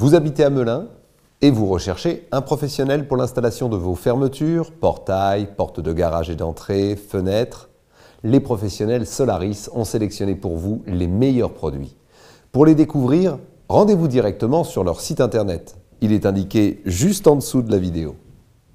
Vous habitez à Melun et vous recherchez un professionnel pour l'installation de vos fermetures, portails, portes de garage et d'entrée, fenêtres. Les professionnels Solaris ont sélectionné pour vous les meilleurs produits. Pour les découvrir, rendez-vous directement sur leur site internet. Il est indiqué juste en dessous de la vidéo.